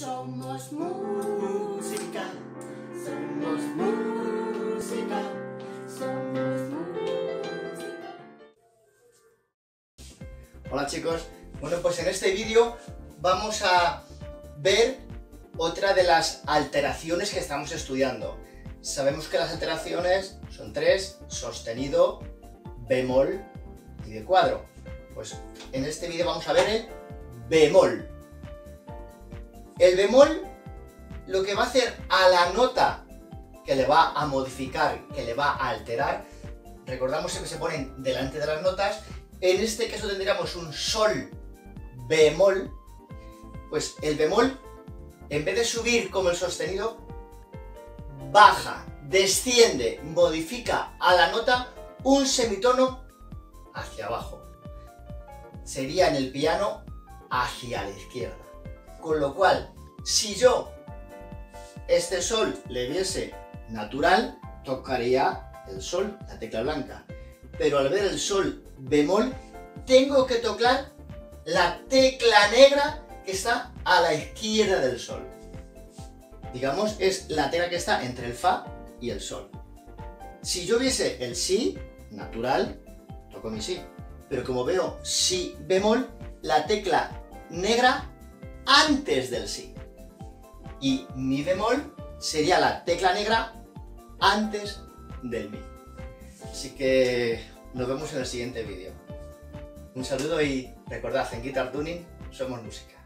Somos música, somos música, somos música. Hola chicos, bueno pues en este vídeo vamos a ver otra de las alteraciones que estamos estudiando. Sabemos que las alteraciones son tres, sostenido, bemol y de cuadro. Pues en este vídeo vamos a ver el bemol. El bemol lo que va a hacer a la nota que le va a modificar, que le va a alterar, recordamos que se ponen delante de las notas, en este caso tendríamos un sol bemol, pues el bemol, en vez de subir como el sostenido, baja, desciende, modifica a la nota un semitono hacia abajo. Sería en el piano hacia la izquierda. Con lo cual, si yo este sol le viese natural, tocaría el sol, la tecla blanca. Pero al ver el sol bemol, tengo que tocar la tecla negra que está a la izquierda del sol. Digamos, es la tecla que está entre el fa y el sol. Si yo viese el si, natural, toco mi si. Pero como veo si bemol, la tecla negra antes del si. Y mi bemol sería la tecla negra antes del mi. Así que nos vemos en el siguiente vídeo. Un saludo y recordad, en Guitar Tuning somos música.